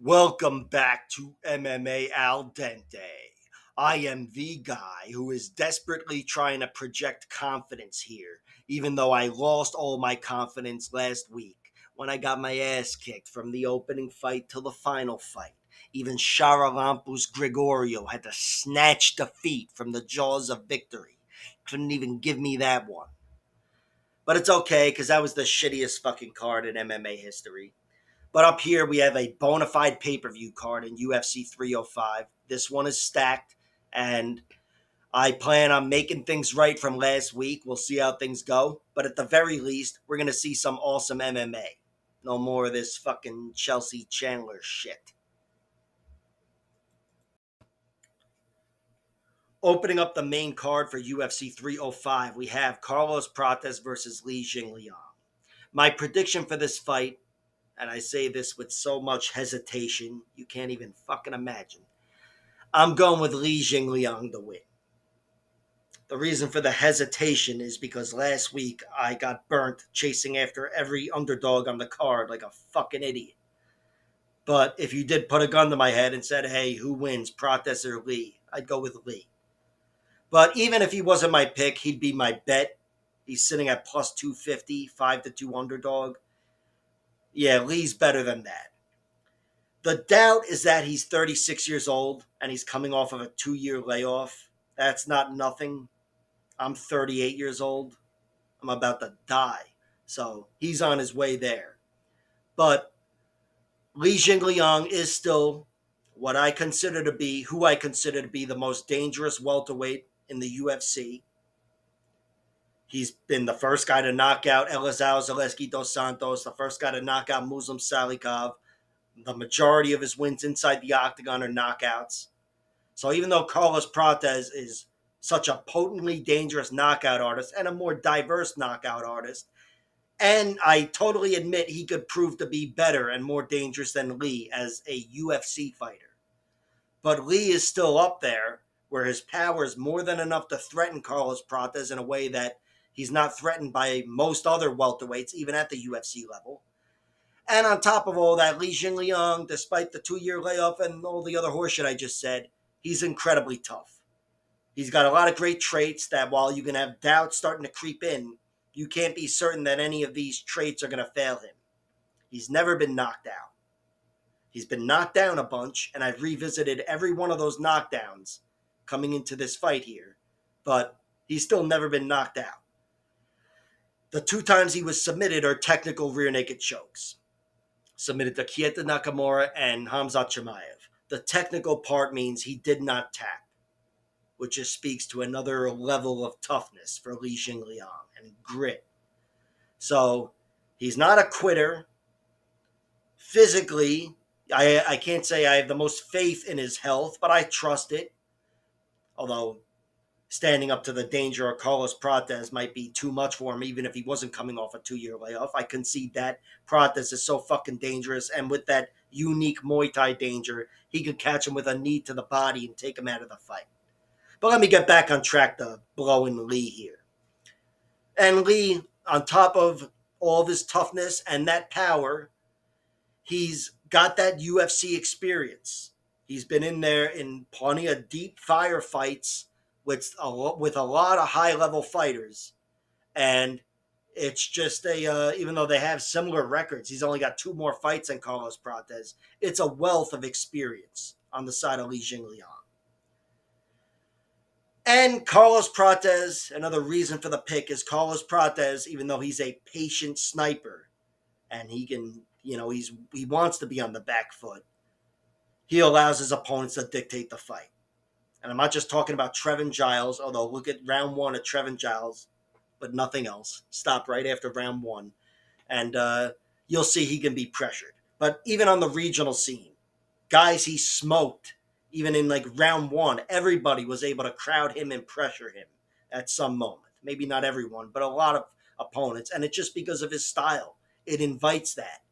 Welcome back to MMA Al Dente. I am the guy who is desperately trying to project confidence here, even though I lost all my confidence last week when I got my ass kicked from the opening fight till the final fight. Even Charalampos Grigoriou had to snatch defeat from the jaws of victory. Couldn't even give me that one. But it's okay, because that was the shittiest fucking card in MMA history. But up here, we have a bona fide pay per view card in UFC 305. This one is stacked, and I plan on making things right from last week. We'll see how things go. But at the very least, we're going to see some awesome MMA. No more of this fucking Chelsea Chandler shit. Opening up the main card for UFC 305, we have Carlos Prates versus Li Jingliang. My prediction for this fight, and I say this with so much hesitation, you can't even fucking imagine. I'm going with Li Jingliang to win. The reason for the hesitation is because last week I got burnt chasing after every underdog on the card like a fucking idiot. But if you did put a gun to my head and said, hey, who wins, Prates or Lee? I'd go with Lee. But even if he wasn't my pick, he'd be my bet. He's sitting at plus 250, 5 to 2 underdog. Yeah, Lee's better than that. The doubt is that he's 36 years old and he's coming off of a two year layoff. That's not nothing. I'm 38 years old. I'm about to die. So he's on his way there. But Li Jingliang is still what I consider to be, who I consider to be the most dangerous welterweight in the UFC. He's been the first guy to knock out Elizeu Zaleski dos Santos, the first guy to knock out Muslim Salikov. The majority of his wins inside the octagon are knockouts. So even though Carlos Prates is such a potently dangerous knockout artist and a more diverse knockout artist, and I totally admit he could prove to be better and more dangerous than Lee as a UFC fighter. But Lee is still up there where his power is more than enough to threaten Carlos Prates in a way that he's not threatened by most other welterweights, even at the UFC level. And on top of all that, Li Jingliang, despite the two year layoff and all the other horseshit I just said, he's incredibly tough. He's got a lot of great traits that while you can have doubts starting to creep in, you can't be certain that any of these traits are going to fail him. He's never been knocked out. He's been knocked down a bunch, and I've revisited every one of those knockdowns coming into this fight here, but he's still never been knocked out. The two times he was submitted are technical rear naked chokes. Submitted to Keita Nakamura and Khamzat Chimaev. The technical part means he did not tap, which just speaks to another level of toughness for Li Jingliang and grit. So he's not a quitter. Physically, I, I can't say I have the most faith in his health, but I trust it although standing up to the danger of Carlos Prates might be too much for him, even if he wasn't coming off a two year layoff. I concede that Prates is so fucking dangerous, and with that unique Muay Thai danger, he could catch him with a knee to the body and take him out of the fight. But let me get back on track to blowing Lee here. And Lee, on top of all of his toughness and that power, he's got that UFC experience. He's been in there in plenty of deep firefights with a with a lot of high level fighters, and it's just a uh, even though they have similar records, he's only got two more fights than Carlos Prates. It's a wealth of experience on the side of Li Jingliang. And Carlos Prates, another reason for the pick is Carlos Prates, even though he's a patient sniper and he can, you know, he's he wants to be on the back foot he allows his opponents to dictate the fight. And I'm not just talking about Trevin Giles, although look at round one of Trevin Giles, but nothing else. Stop right after round one. And uh, you'll see he can be pressured. But even on the regional scene, guys he smoked, even in like round one, everybody was able to crowd him and pressure him at some moment. Maybe not everyone, but a lot of opponents. And it's just because of his style. It invites that.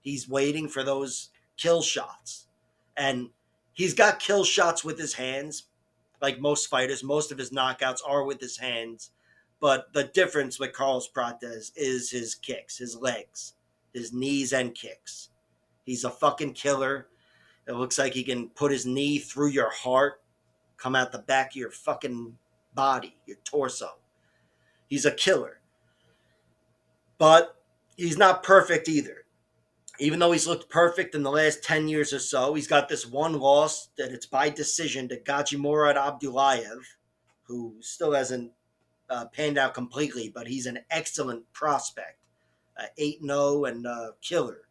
He's waiting for those kill shots and he's got kill shots with his hands, like most fighters. Most of his knockouts are with his hands. But the difference with Carlos Prates is his kicks, his legs, his knees and kicks. He's a fucking killer. It looks like he can put his knee through your heart, come out the back of your fucking body, your torso. He's a killer. But he's not perfect either. Even though he's looked perfect in the last 10 years or so, he's got this one loss that it's by decision to Gajimurad Abdulayev, who still hasn't uh, panned out completely, but he's an excellent prospect. Uh, 8 0 and uh, killer.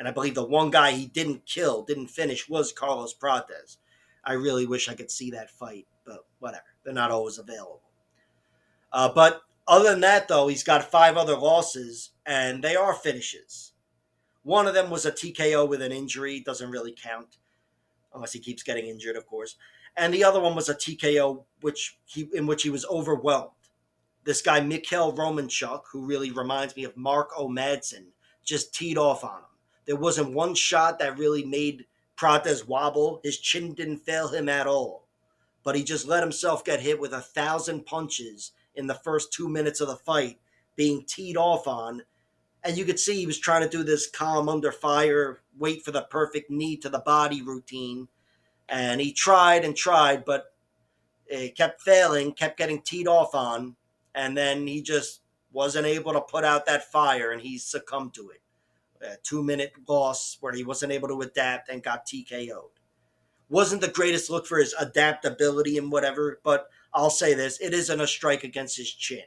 And I believe the one guy he didn't kill, didn't finish, was Carlos Prates. I really wish I could see that fight, but whatever. They're not always available. Uh, but other than that, though, he's got five other losses, and they are finishes. One of them was a TKO with an injury, doesn't really count, unless he keeps getting injured, of course. And the other one was a TKO, which he in which he was overwhelmed. This guy Mikhail Romanchuk, who really reminds me of Mark O. Madsen, just teed off on him. There wasn't one shot that really made Prates wobble. His chin didn't fail him at all. But he just let himself get hit with a thousand punches in the first two minutes of the fight, being teed off on. And you could see he was trying to do this calm under fire, wait for the perfect knee to the body routine. And he tried and tried, but it kept failing, kept getting teed off on. And then he just wasn't able to put out that fire and he succumbed to it a two minute loss where he wasn't able to adapt and got TKO'd. Wasn't the greatest look for his adaptability and whatever, but I'll say this it isn't a strike against his chin.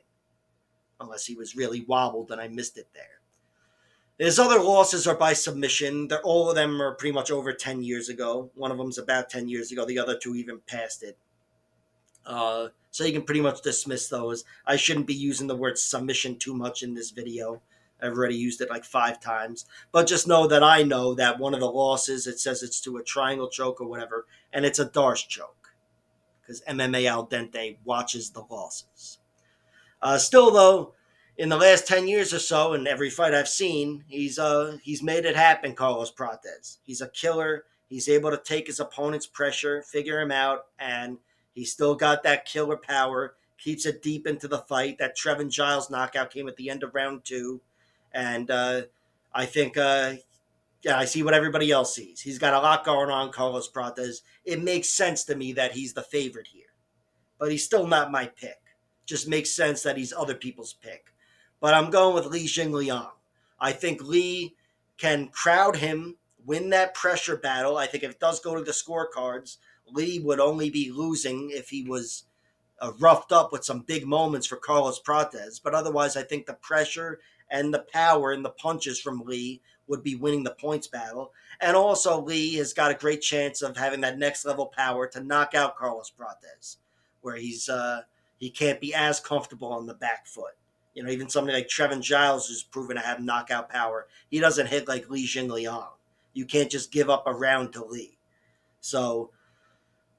Unless he was really wobbled and I missed it there. His other losses are by submission. They're, all of them are pretty much over 10 years ago. One of them's about 10 years ago. The other two even passed it. Uh, so you can pretty much dismiss those. I shouldn't be using the word submission too much in this video. I've already used it like five times. But just know that I know that one of the losses, it says it's to a triangle choke or whatever, and it's a Darce choke. Because MMA Al Dente watches the losses. Uh, still, though, in the last 10 years or so, in every fight I've seen, he's uh, he's made it happen, Carlos Prates. He's a killer. He's able to take his opponent's pressure, figure him out, and he's still got that killer power. Keeps it deep into the fight. That Trevin Giles knockout came at the end of round two and uh, I think uh, yeah, I see what everybody else sees. He's got a lot going on, Carlos Prates. It makes sense to me that he's the favorite here, but he's still not my pick. Just makes sense that he's other people's pick. But I'm going with Li Jingliang. I think Li can crowd him, win that pressure battle. I think if it does go to the scorecards, Li would only be losing if he was uh, roughed up with some big moments for Carlos Prates. But otherwise, I think the pressure and the power and the punches from Li would be winning the points battle. And also, Li has got a great chance of having that next level power to knock out Carlos Prates, where he's uh, he can't be as comfortable on the back foot. You know, even somebody like Trevin Giles who's proven to have knockout power, he doesn't hit like Li Jingliang. You can't just give up a round to Li. So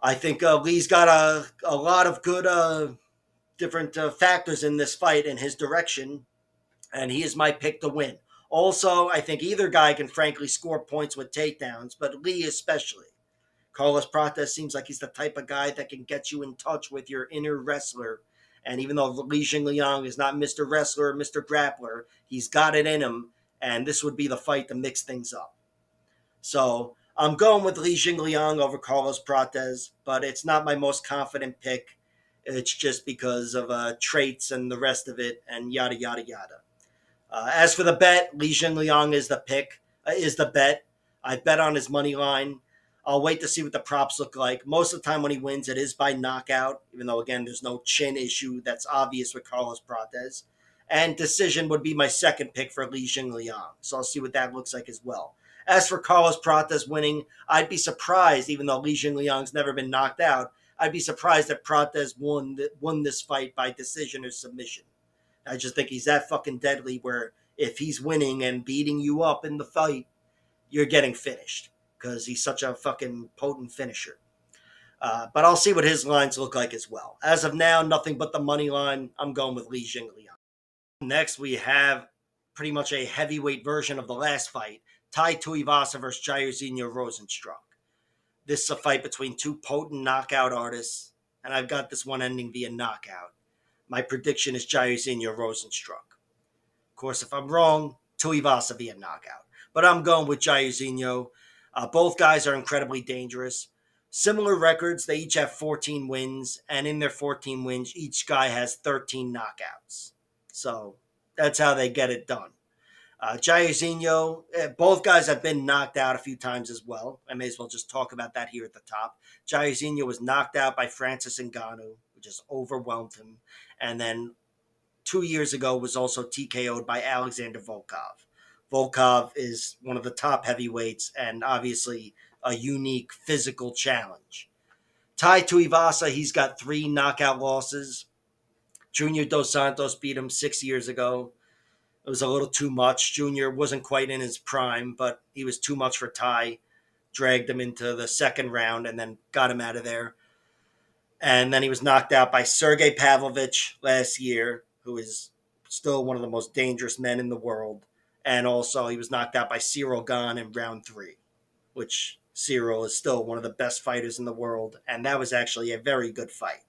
I think uh, Li's got a, a lot of good uh, different uh, factors in this fight in his direction and he is my pick to win. Also, I think either guy can frankly score points with takedowns, but Li especially. Carlos Prates seems like he's the type of guy that can get you in touch with your inner wrestler. And even though Li Jingliang is not Mr. Wrestler or Mr. Grappler, he's got it in him, and this would be the fight to mix things up. So I'm going with Li Jingliang over Carlos Prates, but it's not my most confident pick. It's just because of uh, traits and the rest of it, and yada yada yada. Uh, as for the bet, Li Jingliang is the pick, uh, is the bet. I bet on his money line. I'll wait to see what the props look like. Most of the time when he wins, it is by knockout, even though, again, there's no chin issue that's obvious with Carlos Prates. And decision would be my second pick for Li Jingliang. So I'll see what that looks like as well. As for Carlos Prates winning, I'd be surprised, even though Li Jingliang's never been knocked out, I'd be surprised that Prates won, won this fight by decision or submission. I just think he's that fucking deadly where if he's winning and beating you up in the fight, you're getting finished because he's such a fucking potent finisher. Uh, but I'll see what his lines look like as well. As of now, nothing but the money line. I'm going with Li Jingliang. Next, we have pretty much a heavyweight version of the last fight Tai Tuivasa versus Jairzinho Rozenstruik. This is a fight between two potent knockout artists, and I've got this one ending via knockout. My prediction is Jairzinho Rozenstruik. Of course, if I'm wrong, Tuivasa via knockout. But I'm going with Jairzinho. Uh, both guys are incredibly dangerous. Similar records, they each have 14 wins, and in their 14 wins, each guy has 13 knockouts. So that's how they get it done. Uh, Jairzinho, eh, both guys have been knocked out a few times as well. I may as well just talk about that here at the top. Jairzinho was knocked out by Francis Ngannou, who just overwhelmed him. And then two years ago was also TKO'd by Alexander Volkov. Volkov is one of the top heavyweights and obviously a unique physical challenge. Tai Tuivasa, he's got three knockout losses. Junior Dos Santos beat him six years ago. It was a little too much. Junior wasn't quite in his prime, but he was too much for Tai. Dragged him into the second round and then got him out of there. And then he was knocked out by Sergey Pavlovich last year, who is still one of the most dangerous men in the world and also he was knocked out by Cyril Gane in round three, which Cyril is still one of the best fighters in the world, and that was actually a very good fight.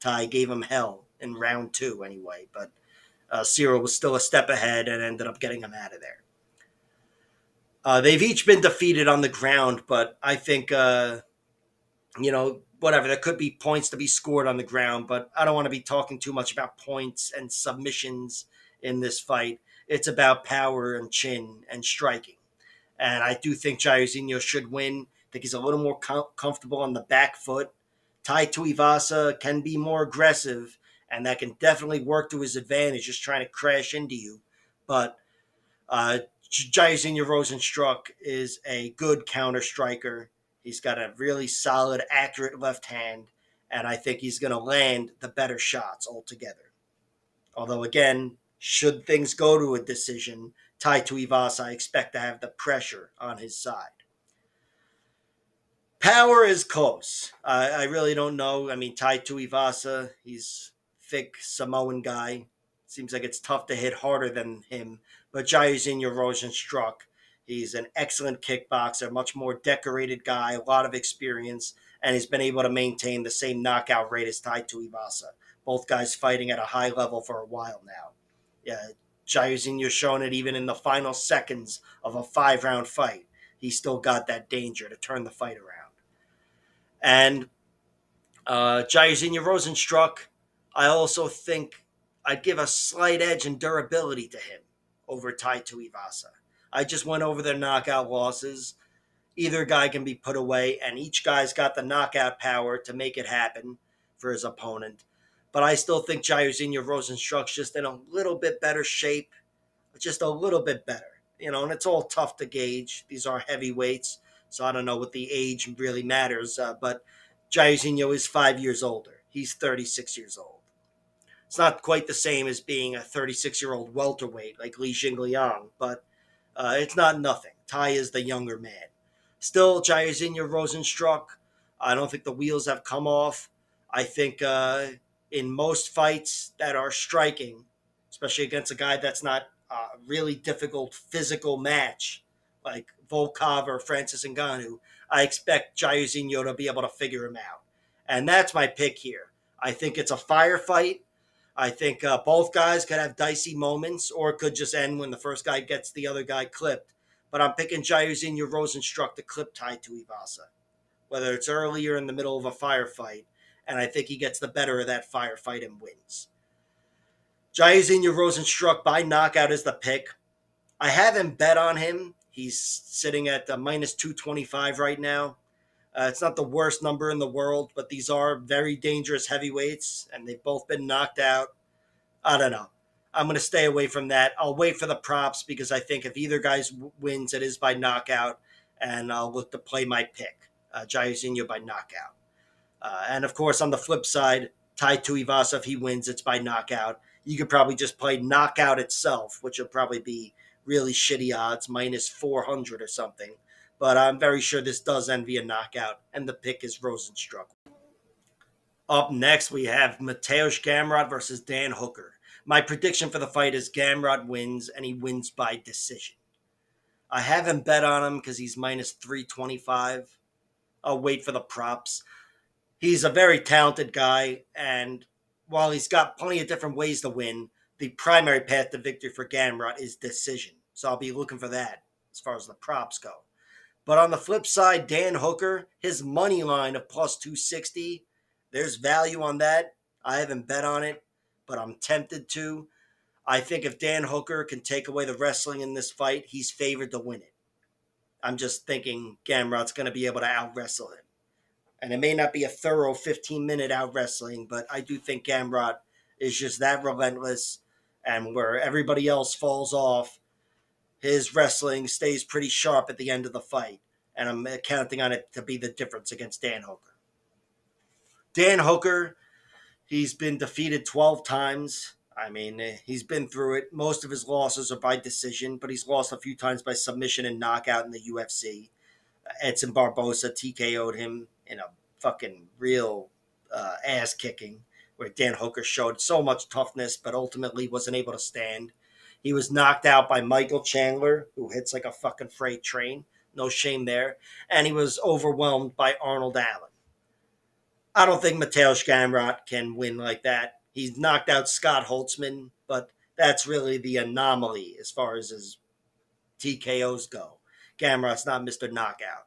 Tai gave him hell in round two anyway, but uh, Cyril was still a step ahead and ended up getting him out of there. Uh, they've each been defeated on the ground, but I think, uh, you know, whatever, there could be points to be scored on the ground, but I don't want to be talking too much about points and submissions in this fight. It's about power and chin and striking. And I do think Jairzinho should win. I think he's a little more com- comfortable on the back foot. Tai Tuivasa can be more aggressive, and that can definitely work to his advantage, just trying to crash into you. But uh, Jairzinho Rozenstruik is a good counter striker. He's got a really solid, accurate left hand, and I think he's going to land the better shots altogether. Although, again, should things go to a decision, Tai Tuivasa, I expect to have the pressure on his side. Power is close. I really don't know. I mean, Tai Tuivasa, he's thick Samoan guy. Seems like it's tough to hit harder than him. But Jairzinho Rozenstruik, he's an excellent kickboxer, much more decorated guy, a lot of experience, and he's been able to maintain the same knockout rate as Tai Tuivasa. Both guys fighting at a high level for a while now. Yeah, Jairzinho showing it even in the final seconds of a five round fight. He still got that danger to turn the fight around. And uh, Jairzinho Rozenstruik, I also think I'd give a slight edge in durability to him over Tai Tuivasa. I just went over their knockout losses. Either guy can be put away, and each guy's got the knockout power to make it happen for his opponent. But I still think Jairzinho Rozenstruik's just in a little bit better shape, just a little bit better. You know, and it's all tough to gauge. These are heavyweights, so I don't know what the age really matters. Uh, but Jairzinho is five years older. He's 36 years old. It's not quite the same as being a 36 year old welterweight like Li Jingliang, but uh, it's not nothing. Tai is the younger man. Still, Jairzinho Rosenstruck. I don't think the wheels have come off. I think uh, in most fights that are striking, especially against a guy that's not a really difficult physical match like Volkov or Francis Ngannou, I expect Jairzinho to be able to figure him out. And that's my pick here. I think it's a firefight. I think uh, both guys could have dicey moments, or it could just end when the first guy gets the other guy clipped. But I'm picking Jairzinho Rozenstruik to clip Tai Tuivasa, whether it's early or in the middle of a firefight and I think he gets the better of that firefight and wins. Jairzinho Rozenstruik by knockout is the pick. I haven't bet on him. He's sitting at the minus 225 right now. Uh, it's not the worst number in the world, but these are very dangerous heavyweights, and they've both been knocked out. I don't know. I'm going to stay away from that. I'll wait for the props because I think if either guys wins, it is by knockout, and I'll look to play my pick, uh, Jairzinho by knockout. Uh, and of course, on the flip side, Tai Tuivasa, if he wins, it's by knockout. You could probably just play knockout itself, which will probably be really shitty odds, minus 400 or something. But I'm very sure this does end via knockout, and the pick is Rozenstruik. Up next, we have Mateusz Gamrot versus Dan Hooker. My prediction for the fight is Gamrot wins, and he wins by decision. I haven't bet on him because he's minus 325. I'll wait for the props he's a very talented guy, and while he's got plenty of different ways to win, the primary path to victory for Gamrot is decision. So I'll be looking for that as far as the props go. But on the flip side, Dan Hooker, his money line of plus 260, there's value on that. I haven't bet on it, but I'm tempted to. I think if Dan Hooker can take away the wrestling in this fight, he's favored to win it. I'm just thinking Gamrot's going to be able to out wrestle him. And it may not be a thorough 15 minute out wrestling, but I do think Gamrot is just that relentless. And where everybody else falls off, his wrestling stays pretty sharp at the end of the fight. And I'm counting on it to be the difference against Dan Hooker. Dan Hooker, he's been defeated 12 times. I mean, he's been through it. Most of his losses are by decision, but he's lost a few times by submission and knockout in the UFC. Edson Barboza TKO'd him in a fucking real uh, ass kicking where Dan Hooker showed so much toughness, but ultimately wasn't able to stand. He was knocked out by Michael Chandler, who hits like a fucking freight train. No shame there. And he was overwhelmed by Arnold Allen. I don't think Mateusz Gamrot can win like that. He's knocked out Scott Holtzman, but that's really the anomaly as far as his TKOs go. Gamrot's not Mr. Knockout.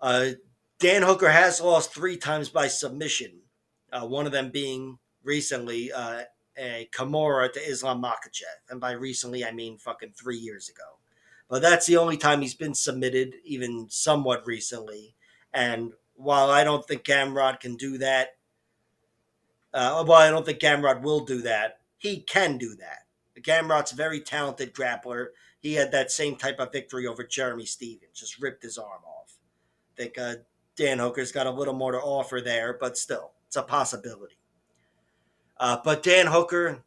Uh, Dan Hooker has lost three times by submission, uh, one of them being recently uh, a Kimura to Islam Makhachev. And by recently, I mean fucking three years ago. But that's the only time he's been submitted, even somewhat recently. And while I don't think Gamrot can do that, uh, well, I don't think Gamrot will do that. He can do that. Gamrot's a very talented grappler. He had that same type of victory over Jeremy Stephens, just ripped his arm off. I think uh, Dan Hooker's got a little more to offer there, but still, it's a possibility. Uh, but Dan Hooker,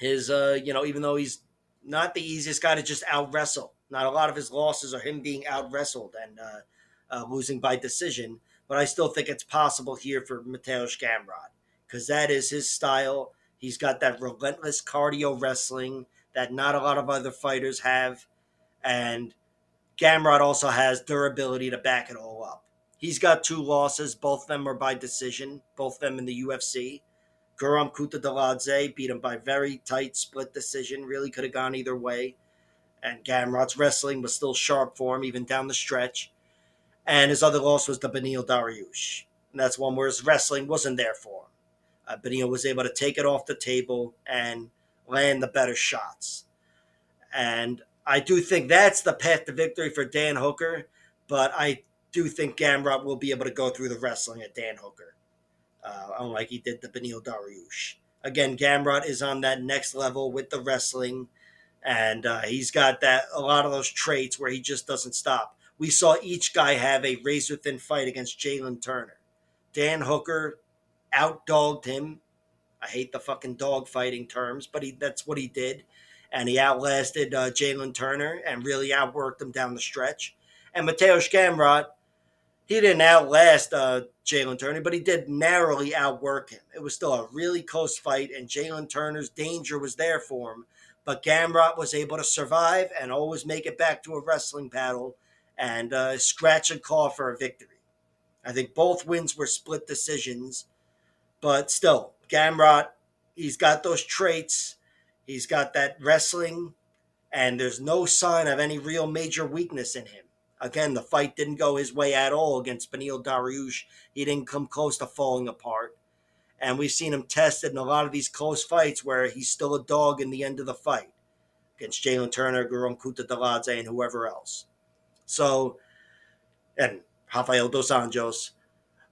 his, uh, you know, even though he's not the easiest guy to just out wrestle, not a lot of his losses are him being out wrestled and uh, uh, losing by decision. But I still think it's possible here for Mateusz Gamrot because that is his style. He's got that relentless cardio wrestling that not a lot of other fighters have. And Gamrot also has durability to back it all up. He's got two losses. Both of them are by decision, both of them in the UFC. Guram Kutateladze beat him by very tight split decision. Really could have gone either way. And Gamrot's wrestling was still sharp for him, even down the stretch. And his other loss was to Beneil Dariush. And that's one where his wrestling wasn't there for him. Uh, Beneil was able to take it off the table and land the better shots. And I do think that's the path to victory for Dan Hooker, but I do think Gamrot will be able to go through the wrestling at Dan Hooker, uh, unlike he did the Beneil Dariush. Again, Gamrot is on that next level with the wrestling, and uh, he's got that a lot of those traits where he just doesn't stop. We saw each guy have a razor thin fight against Jalen Turner. Dan Hooker outdogged him. I hate the fucking dog fighting terms, but he that's what he did. And he outlasted uh, Jalen Turner and really outworked him down the stretch. And Mateusz Gamrot, he didn't outlast uh, Jalen Turner, but he did narrowly outwork him. It was still a really close fight, and Jalen Turner's danger was there for him. But Gamrot was able to survive and always make it back to a wrestling battle and uh, scratch and claw for a victory. I think both wins were split decisions, but still, Gamrot, he's got those traits. He's got that wrestling, and there's no sign of any real major weakness in him. Again, the fight didn't go his way at all against Beneil Dariush. He didn't come close to falling apart. And we've seen him tested in a lot of these close fights where he's still a dog in the end of the fight against Jalen Turner, Guram Kutateladze, and whoever else. So, and Rafael Dos Anjos.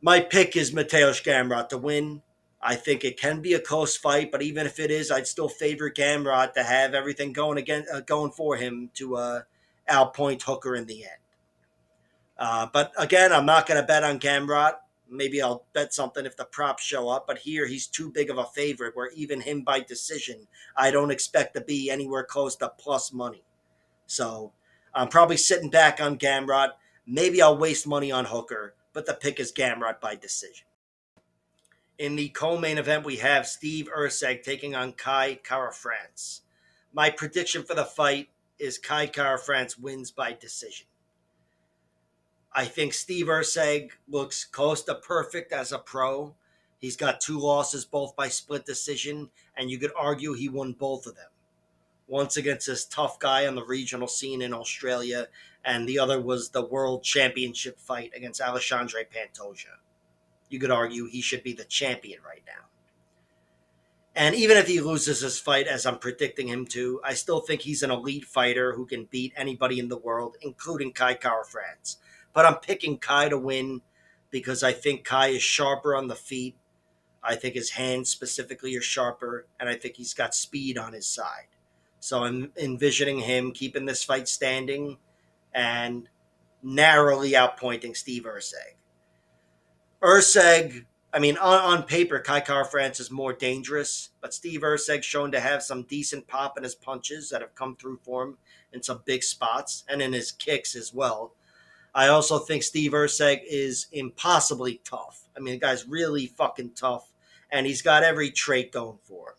My pick is Mateusz Gamrot to win. I think it can be a close fight, but even if it is, I'd still favor Gamrot to have everything going again, uh, going for him to uh, outpoint Hooker in the end. Uh, but again, I'm not going to bet on Gamrot. Maybe I'll bet something if the props show up. But here, he's too big of a favorite. Where even him by decision, I don't expect to be anywhere close to plus money. So I'm probably sitting back on Gamrot. Maybe I'll waste money on Hooker but the pick is Gamrot by decision. In the co-main event, we have Steve Erceg taking on Kai Kara-France. My prediction for the fight is Kai Kara-France wins by decision. I think Steve Erceg looks close to perfect as a pro. He's got two losses, both by split decision, and you could argue he won both of them. Once against this tough guy on the regional scene in Australia, and the other was the world championship fight against Alexandre Pantoja. You could argue he should be the champion right now. And even if he loses this fight, as I'm predicting him to, I still think he's an elite fighter who can beat anybody in the world, including Kai Kara-France. But I'm picking Kai to win because I think Kai is sharper on the feet. I think his hands specifically are sharper, and I think he's got speed on his side. So I'm envisioning him keeping this fight standing and narrowly outpointing Steve Erceg. Erceg I mean, on, on paper, Kai Kara-France is more dangerous, but Steve Erceg's shown to have some decent pop in his punches that have come through for him in some big spots and in his kicks as well. I also think Steve Erceg is impossibly tough. I mean, the guy's really fucking tough, and he's got every trait going for him.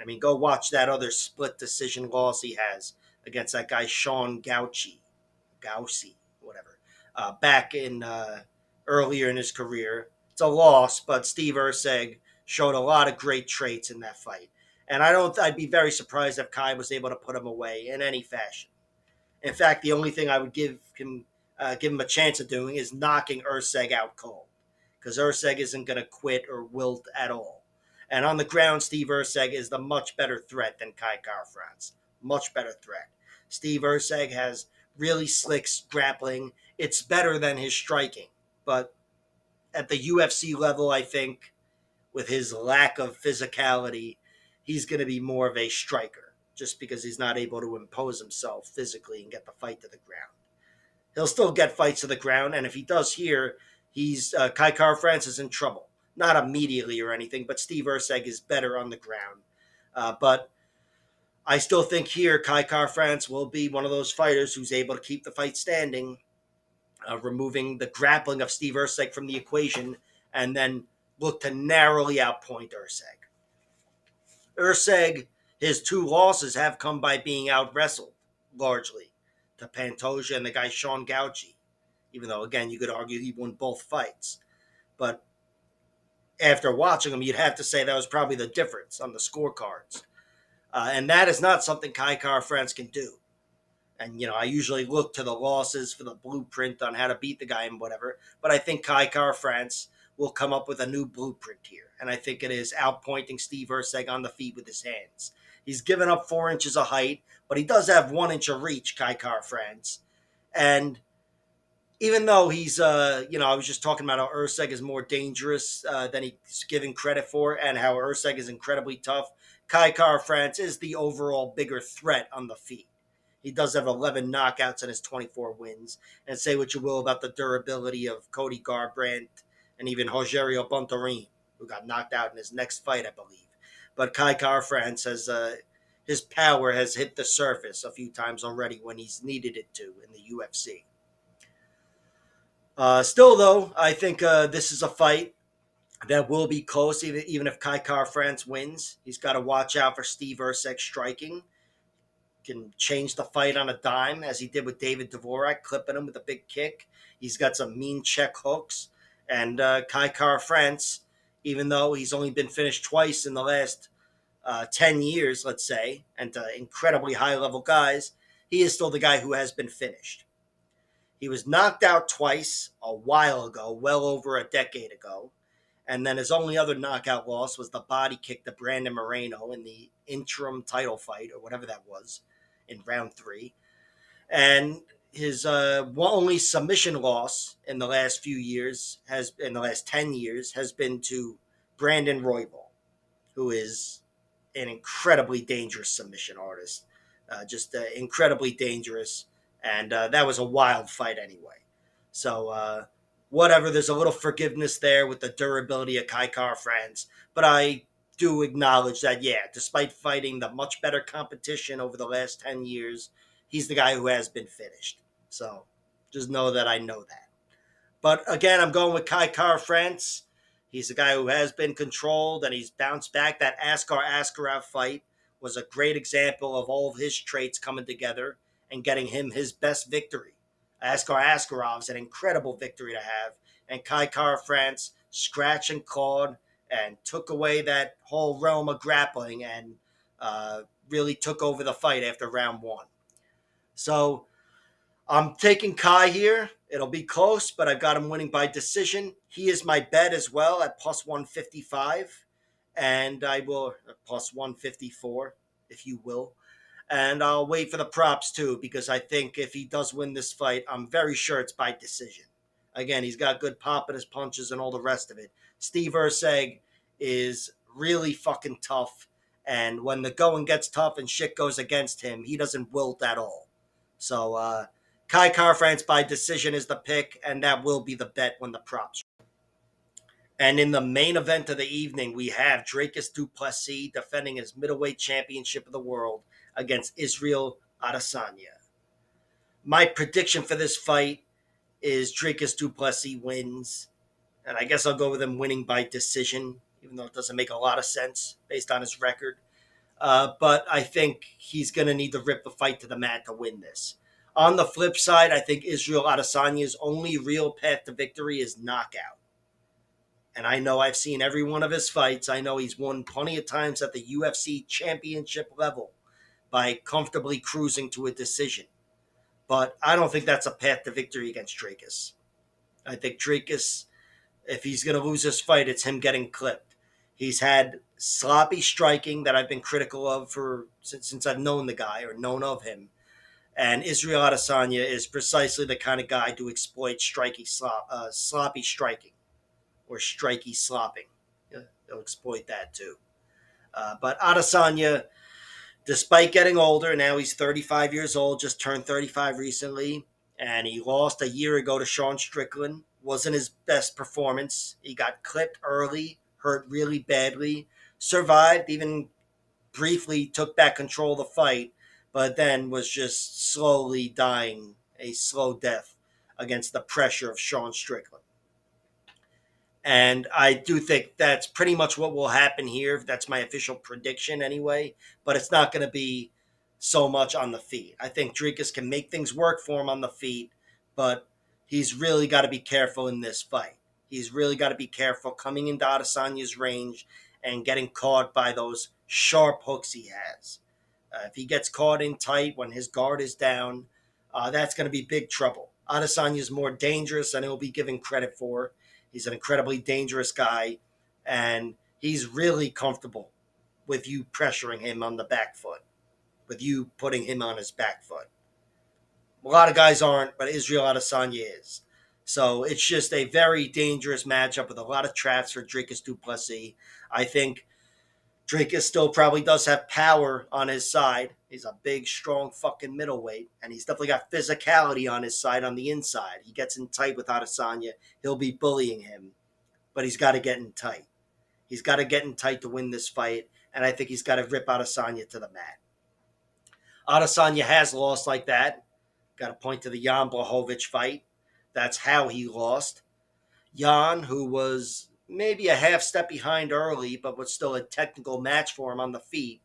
I mean, go watch that other split decision loss he has against that guy Sean Gauci, Gauci, whatever, uh, back in uh, earlier in his career it's a loss, but Steve Erceg showed a lot of great traits in that fight. And I don't I'd be very surprised if Kai was able to put him away in any fashion. In fact, the only thing I would give him uh, give him a chance of doing is knocking Erceg out cold. Because Erceg isn't going to quit or wilt at all. And on the ground, Steve Erceg is the much better threat than Kai Kara-France. Much better threat. Steve Erceg has really slick grappling. It's better than his striking, but at the UFC level, I think, with his lack of physicality, he's going to be more of a striker just because he's not able to impose himself physically and get the fight to the ground. He'll still get fights to the ground, and if he does here, he's uh, Kai Kara-France is in trouble. Not immediately or anything, but Steve Erceg is better on the ground. Uh, but I still think here Kai Kara-France will be one of those fighters who's able to keep the fight standing uh, removing the grappling of Steve Erceg from the equation, and then look to narrowly outpoint Erceg. Erceg, his two losses have come by being out wrestled largely to Pantoja and the guy Sean Gauci, even though, again, you could argue he won both fights. But after watching him, you'd have to say that was probably the difference on the scorecards. Uh, and that is not something Kai Kara-France can do and you know I usually look to the losses for the blueprint on how to beat the guy and whatever. But I think Kai Kara-France will come up with a new blueprint here, and I think it is outpointing Steve Erceg on the feet with his hands. He's given up four inches of height, but he does have one inch of reach, Kai Kara-France, and even though he's, uh, you know, I was just talking about how Erceg is more dangerous uh, than he's given credit for, and how Erceg is incredibly tough. Kai Kara-France is the overall bigger threat on the feet. He does have 11 knockouts in his 24 wins. And say what you will about the durability of Cody Garbrandt and even Rogerio Bontorin, who got knocked out in his next fight, I believe. But Kai Kara-France has uh, his power has hit the surface a few times already when he's needed it to in the UFC. Uh, still, though, I think uh, this is a fight that will be close, even, even if Kai Kara-France wins. He's got to watch out for Steve Erceg striking can change the fight on a dime, as he did with David Dvorak, clipping him with a big kick. He's got some mean check hooks. And uh, Kai Kara-France, even though he's only been finished twice in the last uh, 10 years, let's say, and uh, incredibly high level guys, he is still the guy who has been finished. He was knocked out twice a while ago, well over a decade ago. And then his only other knockout loss was the body kick to Brandon Moreno in the interim title fight, or whatever that was in round three. And his uh, only submission loss in the last few years has in the last 10 years has been to Brandon Royval, who is an incredibly dangerous submission artist, uh, just uh, incredibly dangerous. And uh, that was a wild fight anyway. So, uh, whatever, there's a little forgiveness there with the durability of Kai Kara-France. But I do acknowledge that, yeah, despite fighting the much better competition over the last 10 years, he's the guy who has been finished. So just know that I know that. But again, I'm going with Kai Kara-France. He's a guy who has been controlled and he's bounced back. That Askar Askarov fight was a great example of all of his traits coming together and getting him his best victory. Askar Askarov's an incredible victory to have. And Kai Kara-France scratch and clawed and took away that whole realm of grappling and uh, really took over the fight after round one. So I'm taking Kai here. It'll be close, but I've got him winning by decision. He is my bet as well at plus 155, and I will uh, plus 154, if you will. And I'll wait for the props too, because I think if he does win this fight, I'm very sure it's by decision. Again, he's got good pop in his punches and all the rest of it. Steve Erceg is really fucking tough. And when the going gets tough and shit goes against him, he doesn't wilt at all. So, uh, Kai Kara-France by decision is the pick, and that will be the bet when the props. And in the main event of the evening, we have Dricus Du Plessis defending his middleweight championship of the world against Israel Adesanya. My prediction for this fight is Dricus Du Plessis wins, and I guess I'll go with him winning by decision, even though it doesn't make a lot of sense based on his record. Uh, but I think he's going to need to rip the fight to the mat to win this. On the flip side, I think Israel Adesanya's only real path to victory is knockout. And I know I've seen every one of his fights. I know he's won plenty of times at the UFC championship level by comfortably cruising to a decision. But I don't think that's a path to victory against Dricus. I think Dricus, if he's going to lose this fight, it's him getting clipped. He's had sloppy striking that I've been critical of for since, since I've known the guy or known of him and Israel Adesanya is precisely the kind of guy to exploit striky slop, uh, sloppy striking or striky slopping. They'll exploit that too. Uh, but Adesanya, despite getting older, now he's 35 years old, just turned 35 recently, and he lost a year ago to Sean Strickland. Wasn't his best performance. He got clipped early, hurt really badly, survived, even briefly took back control of the fight but then was just slowly dying a slow death against the pressure of Sean Strickland. And I do think that's pretty much what will happen here. That's my official prediction anyway, but it's not going to be so much on the feet. I think Dricus can make things work for him on the feet, but he's really got to be careful in this fight. He's really got to be careful coming into Adesanya's range and getting caught by those sharp hooks he has. Uh, if he gets caught in tight when his guard is down, uh, that's going to be big trouble. Adesanya is more dangerous than he'll be given credit for. He's an incredibly dangerous guy, and he's really comfortable with you pressuring him on the back foot, with you putting him on his back foot. A lot of guys aren't, but Israel Adesanya is. So it's just a very dangerous matchup with a lot of traps for Dricus Du Plessis. I think Dricus still probably does have power on his side. He's a big, strong fucking middleweight, and he's definitely got physicality on his side on the inside. He gets in tight with Adesanya. He'll be bullying him, but he's got to get in tight. He's got to get in tight to win this fight, and I think he's got to rip Adesanya to the mat. Adesanya has lost like that. Got to point to the Jan Blachowicz fight. That's how he lost. Jan, who was maybe a half step behind early, but was still a technical match for him on the feet.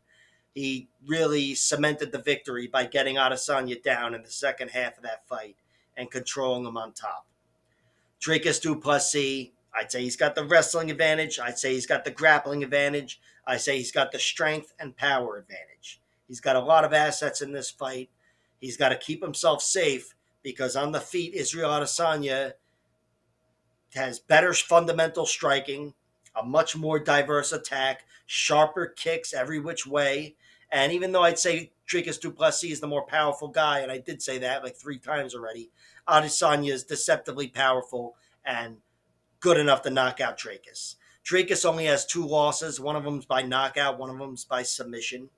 He really cemented the victory by getting Adesanya down in the second half of that fight and controlling him on top. Dricus Du Plessis, I'd say he's got the wrestling advantage. I'd say he's got the grappling advantage. I say he's got the strength and power advantage. He's got a lot of assets in this fight. He's got to keep himself safe because on the feet, Israel Adesanya – has better fundamental striking, a much more diverse attack, sharper kicks every which way. And even though I'd say Dricus Du Plessis is the more powerful guy, and I did say that like three times already, Adesanya is deceptively powerful and good enough to knock out. Dricus only has two losses. One of them's by knockout, one of them's by submission.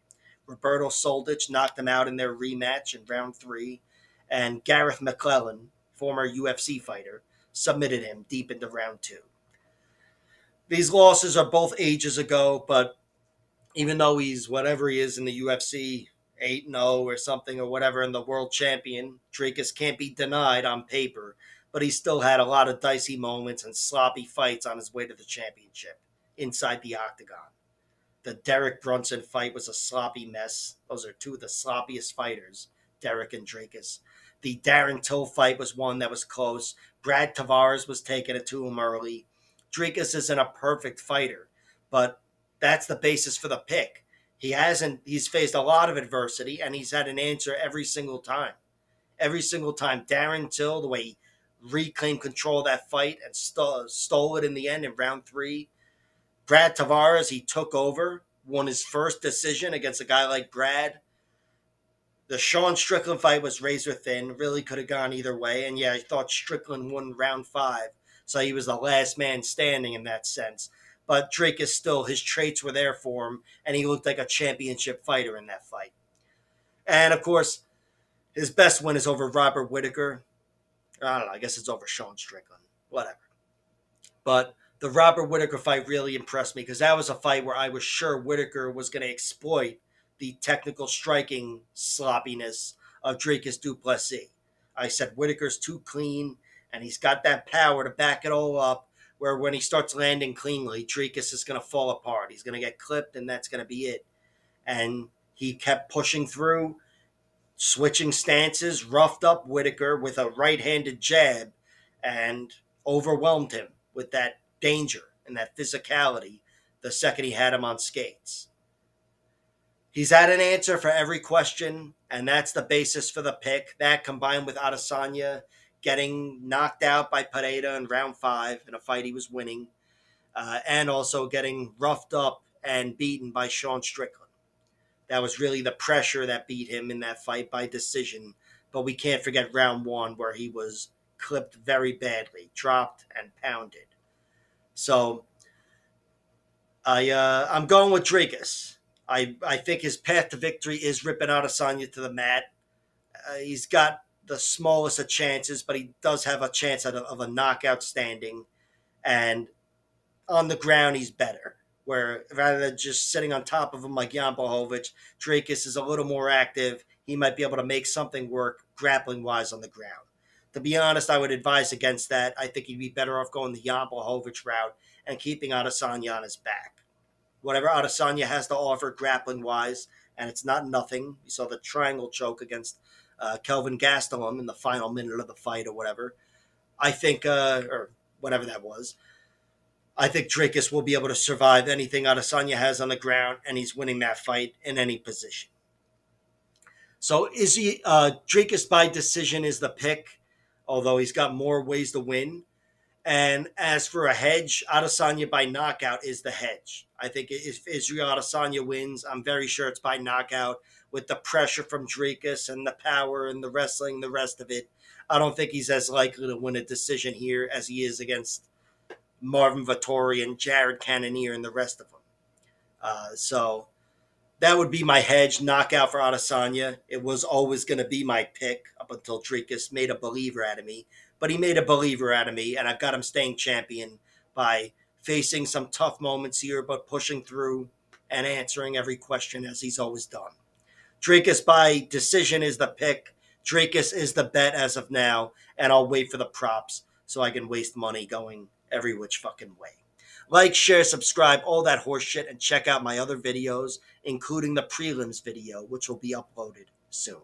Roberto Soldic knocked him out in their rematch in round three. And Gareth McLellan, former UFC fighter, submitted him deep into round two. These losses are both ages ago, but even though he's whatever he is in the UFC, 8 0 or something or whatever, in the world champion, Dricus can't be denied on paper, but he still had a lot of dicey moments and sloppy fights on his way to the championship inside the octagon. The Derek Brunson fight was a sloppy mess. Those are two of the sloppiest fighters, Derek and Dricus. The Darren Till fight was one that was close. Brad Tavares was taking it to him early. Dricus isn't a perfect fighter, but that's the basis for the pick. He hasn't, he's faced a lot of adversity and he's had an answer every single time. every single time. Darren Till, the way he reclaimed control of that fight and st- stole it in the end in round three. Brad Tavares, he took over, won his first decision against a guy like Brad. The Sean Strickland fight was razor thin, really could have gone either way. And yeah, I thought Strickland won round five, so he was the last man standing in that sense. But Drake is still, his traits were there for him, and he looked like a championship fighter in that fight. And of course, his best win is over Robert Whitaker. I don't know. I guess it's over Sean Strickland. Whatever. But the Robert Whitaker fight really impressed me because that was a fight where I was sure Whitaker was going to exploit the technical striking sloppiness of Dricus Du Plessis. I said Whitaker's too clean and he's got that power to back it all up. Where when he starts landing cleanly, Dricus is going to fall apart. He's going to get clipped, and that's going to be it. And he kept pushing through switching stances, roughed up Whitaker with a right handed jab, and overwhelmed him with that danger and that physicality the second he had him on skates. He's had an answer for every question, and that's the basis for the pick. That combined with Adesanya getting knocked out by Pereira in round five in a fight he was winning, uh, and also getting roughed up and beaten by Sean Strickland. That was really the pressure that beat him in that fight by decision. But we can't forget round one where he was clipped very badly, dropped and pounded. So I uh, I'm going with Dricus. I I think his path to victory is ripping Adesanya to the mat. Uh, he's got the smallest of chances, but he does have a chance of a, of a knockout standing, and on the ground he's better where rather than just sitting on top of him like Jan Blachowicz, Dricus is a little more active. He might be able to make something work grappling wise on the ground. To be honest, I would advise against that. I think he'd be better off going the Jan Blachowicz route and keeping Adesanya on his back. Whatever Adesanya has to offer grappling wise, and it's not nothing. You saw the triangle choke against uh, Kelvin Gastelum in the final minute of the fight or whatever. I think, uh, or whatever that was. I think Dricus will be able to survive anything Adesanya has on the ground, and he's winning that fight in any position. So is he uh Dricus by decision is the pick, although he's got more ways to win. And as for a hedge, Adesanya by knockout is the hedge. I think if Israel Adesanya wins, I'm very sure it's by knockout with the pressure from Dricus and the power and the wrestling, the rest of it. I don't think he's as likely to win a decision here as he is against Marvin Vettori and Jared Cannonier and the rest of them. Uh, so that would be my hedge knockout for Adesanya. It was always going to be my pick up until Dricus made a believer out of me. But he made a believer out of me, and I've got him staying champion by facing some tough moments here, but pushing through and answering every question as he's always done. Dricus by decision is the pick. Dricus is the bet as of now, and I'll wait for the props so I can waste money going every which fucking way. Like, share, subscribe, all that horseshit, and check out my other videos, including the prelims video, which will be uploaded soon.